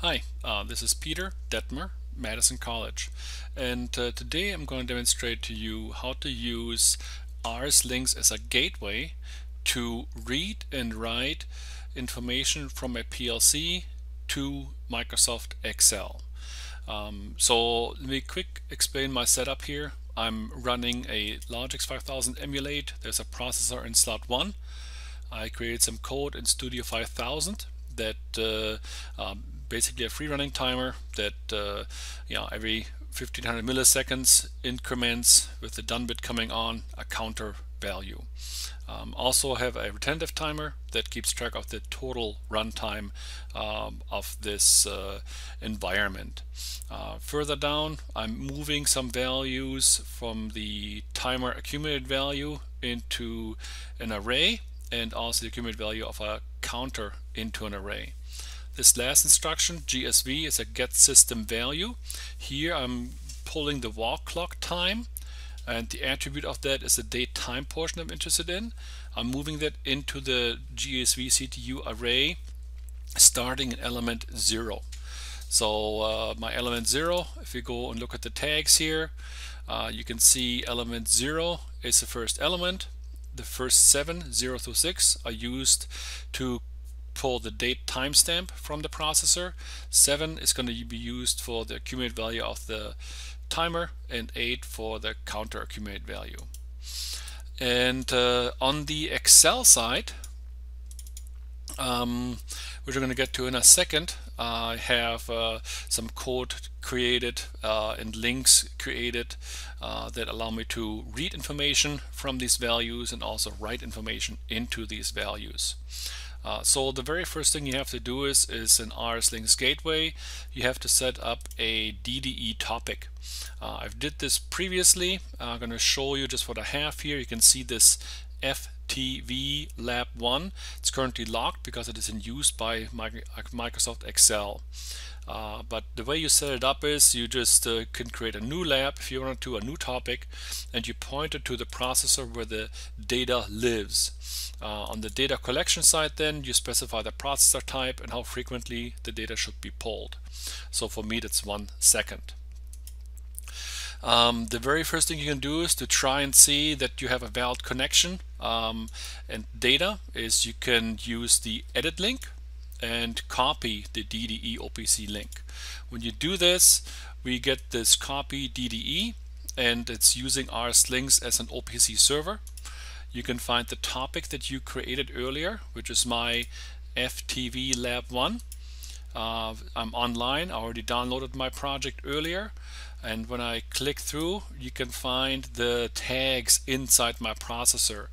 Hi, uh, this is Peter Detmer, Madison College, and uh, today I'm going to demonstrate to you how to use RSLinx as a gateway to read and write information from a PLC to Microsoft Excel. Um, so let me quick explain my setup here. I'm running a Logix 5000 emulate. There's a processor in slot 1. I created some code in Studio 5000 that uh, um, basically a free running timer that uh, you know every 1500 milliseconds increments with the done bit coming on a counter value. Um, also have a retentive timer that keeps track of the total runtime um, of this uh, environment. Uh, further down I'm moving some values from the timer accumulated value into an array and also the accumulated value of a counter into an array. This last instruction, GSV, is a get system value. Here I'm pulling the wall clock time and the attribute of that is the date time portion I'm interested in. I'm moving that into the GSV CTU array starting in element 0. So uh, my element 0, if you go and look at the tags here, uh, you can see element 0 is the first element. The first 7, 0 through 6, are used to pull the date timestamp from the processor. 7 is going to be used for the accumulated value of the timer and 8 for the counter accumulate value. And uh, on the Excel side, um, which we're going to get to in a second, I have uh, some code created uh, and links created uh, that allow me to read information from these values and also write information into these values. Uh, so the very first thing you have to do is, is an RSLinx gateway. You have to set up a DDE topic. Uh, I've did this previously. I'm going to show you just what I have here. You can see this FTV Lab 1. It's currently locked because it is in use by Microsoft Excel. Uh, but the way you set it up is you just uh, can create a new lab if you want to, a new topic, and you point it to the processor where the data lives. Uh, on the data collection side then you specify the processor type and how frequently the data should be pulled. So for me that's one second. Um, the very first thing you can do is to try and see that you have a valid connection um, and data is you can use the edit link and copy the DDE OPC link. When you do this, we get this copy DDE and it's using RSLinx as an OPC server. You can find the topic that you created earlier, which is my FTV Lab 1. Uh, I'm online, I already downloaded my project earlier and when I click through you can find the tags inside my processor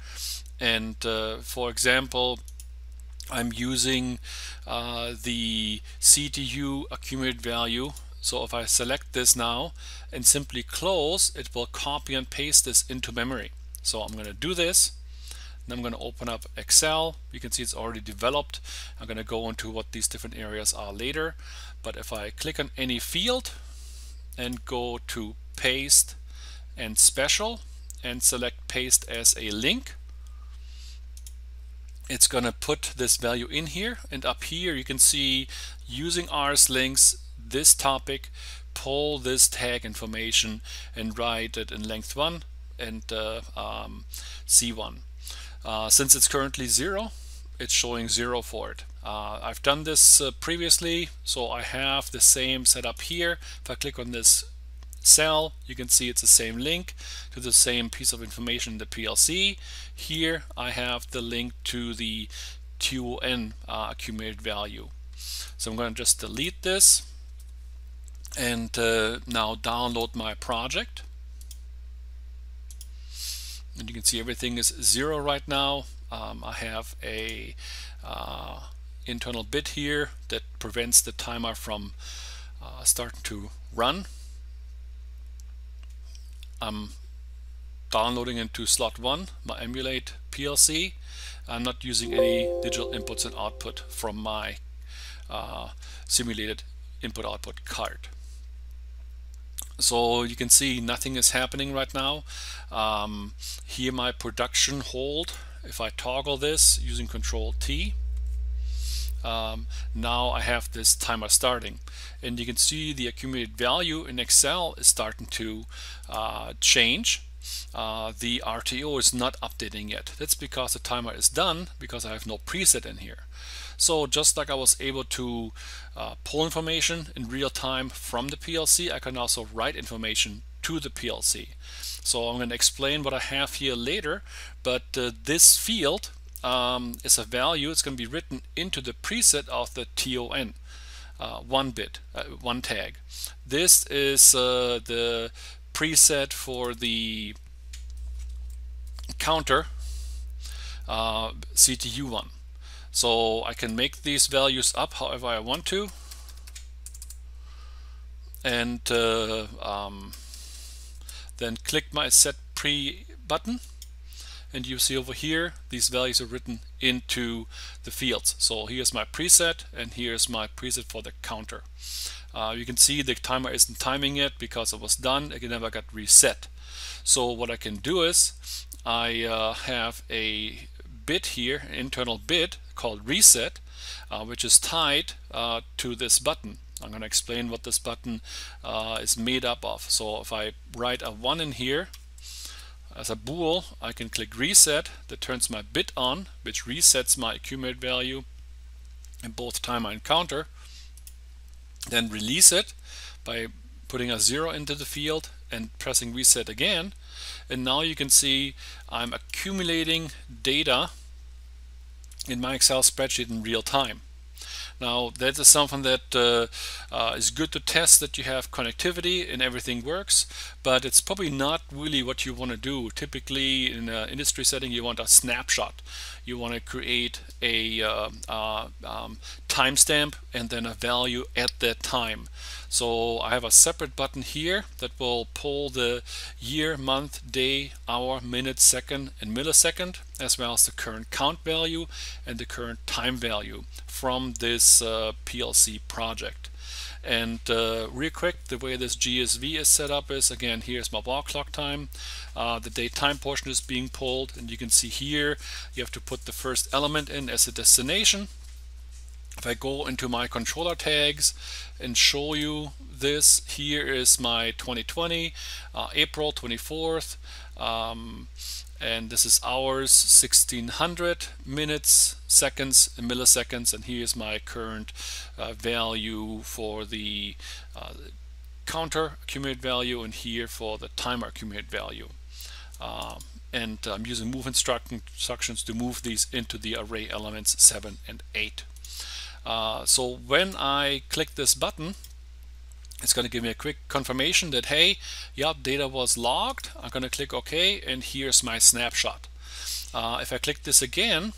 and uh, for example I'm using uh, the CTU accumulated value. So if I select this now and simply close, it will copy and paste this into memory. So I'm going to do this. Then I'm going to open up Excel. You can see it's already developed. I'm going to go into what these different areas are later. But if I click on any field and go to paste and special and select paste as a link, it's going to put this value in here and up here you can see using RSLinx this topic pull this tag information and write it in length 1 and uh, um, C1 uh, since it's currently 0 it's showing 0 for it uh, I've done this uh, previously so I have the same setup here if I click on this cell, you can see it's the same link to the same piece of information in the PLC. Here I have the link to the TON uh, accumulated value. So I'm going to just delete this and uh, now download my project. And you can see everything is zero right now. Um, I have a uh, internal bit here that prevents the timer from uh, starting to run. I'm downloading into slot 1 my emulate PLC. I'm not using any digital inputs and output from my uh, simulated input output card. So you can see. Nothing is happening right now. Um, here my production hold, if I toggle this using control T, um, now I have this timer starting. And you can see the accumulated value in Excel is starting to uh, change. Uh, the RTO is not updating yet. That's because the timer is done because I have no preset in here so just like I was able to uh, pull information in real time from the PLC I can also write information to the PLC so I'm going to explain what I have here later but uh, this field um, is a value. It's going to be written into the preset of the TON. Uh, one bit, uh, one tag. This is uh, the preset for the counter uh, CTU1. So I can make these values up however I want to. And uh, um, then click my set pre button. And you see over here these values are written into the fields. So here's my preset and here's my preset for the counter. Uh, you can see the timer isn't timing it because it was done. It never got reset. So what I can do is I uh, have a bit here an internal bit called reset uh, which is tied uh, to this button I'm going to explain what this button uh, is made up of so if I write a 1 in here as a bool, I can click reset that turns my bit on, which resets my accumulate value in both timer and counter. Then release it by putting a zero into the field and pressing reset again. And now you can see I'm accumulating data in my Excel spreadsheet in real time. Now that is something that uh, uh, is good to test that you have connectivity and everything works, but it's probably not really what you want to do. Typically in an industry setting you want a snapshot. You want to create a uh, uh um, timestamp and then a value at that time. So I have a separate button here that will pull the year, month, day, hour, minute, second, and millisecond, as well as the current count value and the current time value from this uh, PLC project. And uh, real quick, the way this GSV is set up is, again, here's my wall clock time. Uh, the date time portion is being pulled, and you can see here, you have to put the first element in as a destination. If I go into my controller tags and show you this, here is my 2020, uh, April 24th, um, and this is hours 1600 minutes seconds and milliseconds and here's my current uh, value for the uh, counter accumulate value and here for the timer accumulate value. Um, and I'm using move instructions to move these into the array elements 7 and 8 uh, so when I click this button it's going to give me a quick confirmation that hey yeah data was logged. I'm going to click OK and here's my snapshot. Uh, if I click this again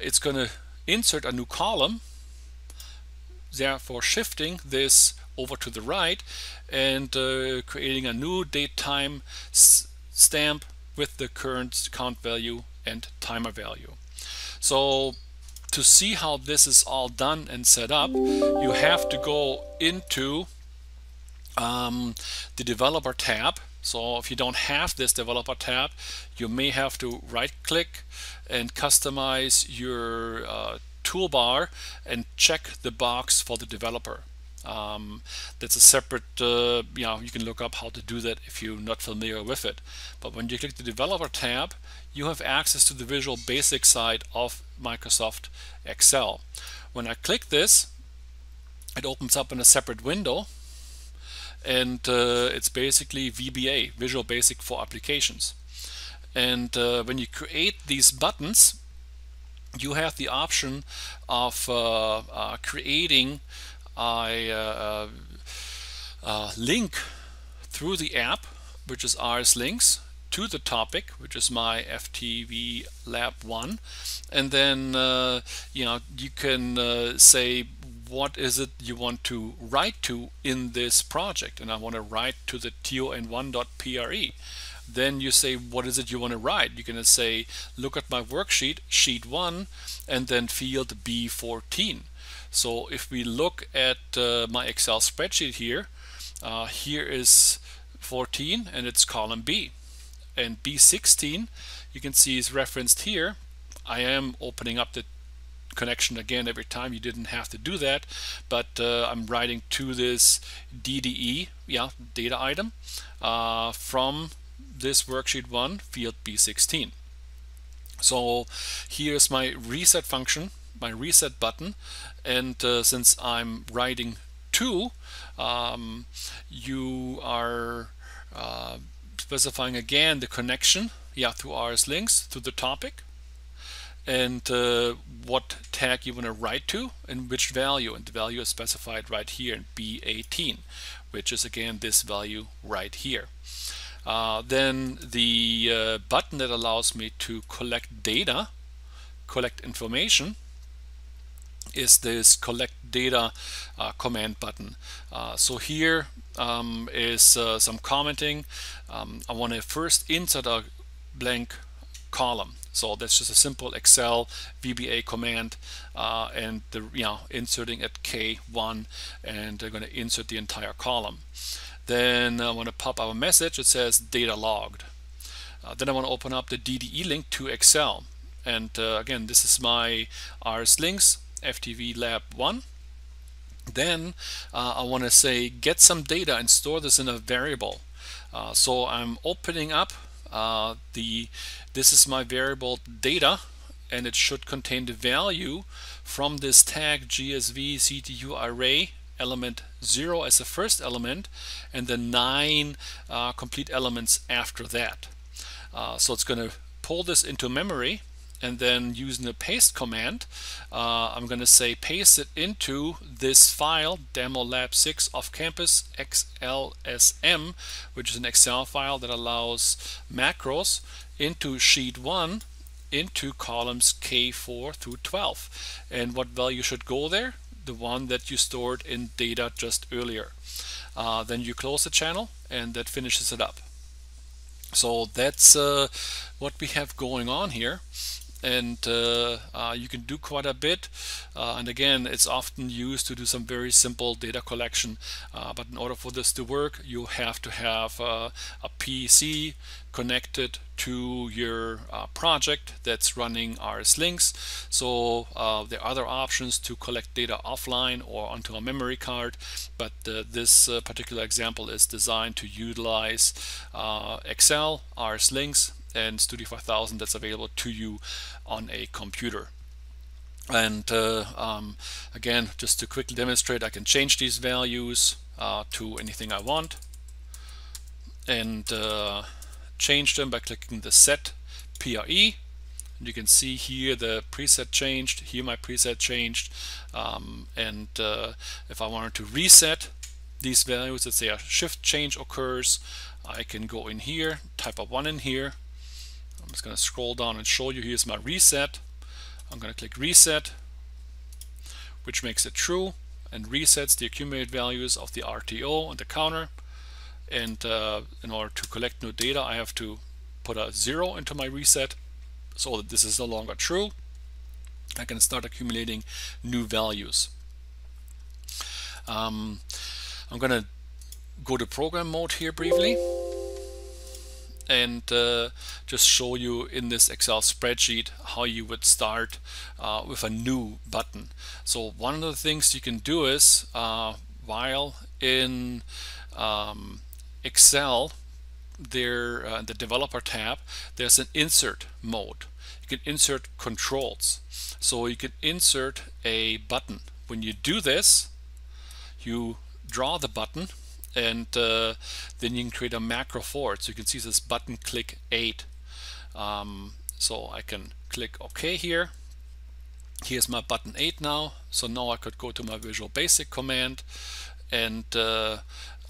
it's going to insert a new column therefore shifting this over to the right and uh, creating a new date time stamp with the current count value and timer value. So to see how this is all done and set up, you have to go into um, the developer tab. So if you don't have this developer tab, you may have to right click and customize your uh, toolbar and check the box for the developer. Um, that's a separate, uh, you know, you can look up how to do that if you're not familiar with it. But when you click the developer tab, you have access to the Visual Basic side of Microsoft Excel. When I click this, it opens up in a separate window and uh, it's basically VBA, Visual Basic for Applications. And uh, when you create these buttons, you have the option of uh, uh creating a, uh, a, link through the app, which is RSLinx, to the topic, which is my FTV Lab 1. And then, uh, you know, you can uh, say what is it you want to write to in this project. And I want to write to the ton1.pre. Then you say, what is it you want to write? Going to say, look at my worksheet, sheet 1, and then field B14. So if we look at uh, my Excel spreadsheet here, uh, here is 14 and it's column B and B16 you can see is referenced here I am opening up the connection again every time. You didn't have to do that, but uh, I'm writing to this DDE, yeah, data item uh, from this worksheet 1 field B16. So here's my reset function, my reset button, and uh, since I'm writing to, um, you are uh, specifying again the connection, yeah, through RSLinx to the topic, and uh, what tag you want to write to and which value. And the value is specified right here in B18 which is again this value right here. Uh, then the uh, button that allows me to collect data collect information is this collect data uh, command button uh, so here um, is uh, some commenting um, I want to first insert a blank column so that's just a simple Excel VBA command uh, and the you know inserting at K1 and they're going to insert the entire column. Then I want to pop up a message that says data logged. Uh, then I want to open up the DDE link to Excel. And uh, again, this is my RSLinx FTV lab 1. Then uh, I want to say get some data and store this in a variable. Uh, so I'm opening up uh, the this is my variable data and it should contain the value from this tag GSV CTU array element 0 as the first element and then 9 uh, complete elements after that. Uh, so it's going to pull this into memory and then using the paste command uh, I'm going to say paste it into this file demo lab 6 off campus xlsm which is an excel file that allows macros into sheet 1 into columns k4 through 12 and what value should go there? The one that you stored in data just earlier. Uh, then you close the channel and that finishes it up. So that's uh, what we have going on here and uh, uh, you can do quite a bit. Uh, and again it's often used to do some very simple data collection. But in order for this to work you have to have a PC connected to your uh, project that's running RSLinx so there are other options to collect data offline or onto a memory card but this particular example is designed to utilize Excel, RSLinx and Studio 5000 that's available to you on a computer. And uh, um, again, just to quickly demonstrate, I can change these values uh, to anything I want and uh, change them by clicking the set PRE. And you can see here the preset changed, here my preset changed. Um, and uh, if I wanted to reset these values, let's say a shift change occurs, I can go in here, type a 1 in here, I'm just going to scroll down and show you here's my reset. I'm going to click reset, which makes it true and resets the accumulated values of the RTO and the counter. And uh, in order to collect new data, I have to put a zero into my reset so that this is no longer true. I can start accumulating new values. Um, I'm going to go to program mode here briefly and uh, just show you in this Excel spreadsheet how you would start uh, with a new button. So one of the things you can do is uh, while in um, Excel there uh, the developer tab there's an insert mode you can insert controls so you can insert a button when you do this you draw the button and uh, then you can create a macro for it. So you can see this button click 8. Um, so I can click OK here. Here's my button 8 now. So now I could go to my Visual Basic command and uh,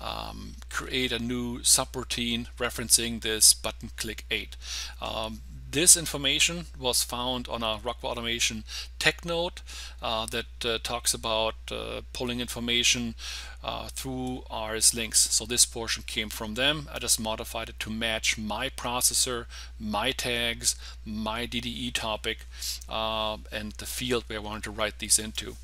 um, create a new subroutine referencing this button click 8. Um, this information was found on a Rockwell Automation tech note uh, that uh, talks about uh, pulling information uh, through RSLinx. So this portion came from them. I just modified it to match my processor, my tags, my DDE topic, uh, and the field where I wanted to write these into.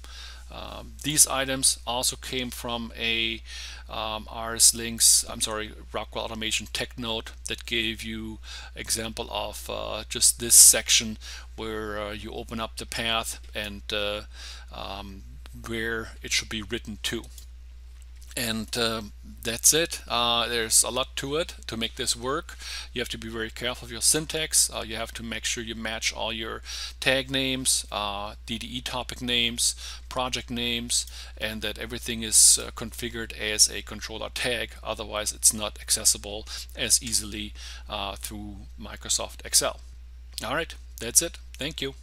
Um, these items also came from a um, RSLinx, I'm sorry, Rockwell Automation tech note that gave you example of uh, just this section where uh, you open up the path and uh, um, where it should be written to and um, that's it. Uh, there's a lot to it to make this work. You have to be very careful of your syntax. Uh, you have to make sure you match all your tag names uh, DDE topic names project names and that everything is uh, configured as a controller tag. Otherwise it's not accessible as easily uh, through Microsoft Excel. Alright that's it. Thank you